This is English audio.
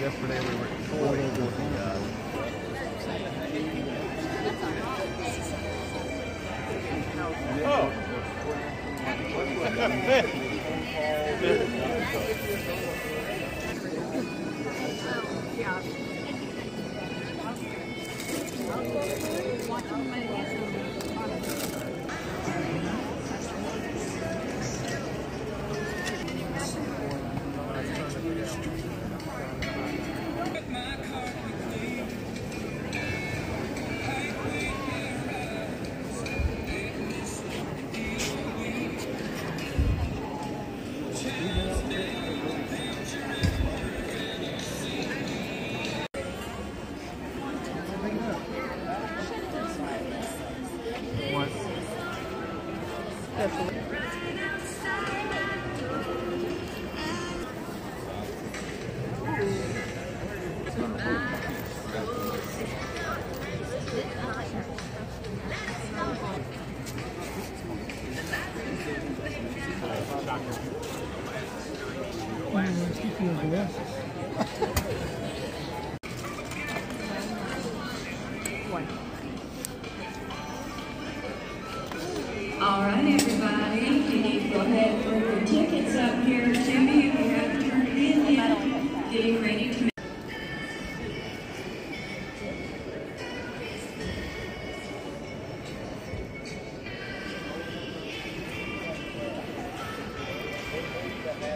Yesterday we were toiling for the uh, Oh. yeah. Careful. All right.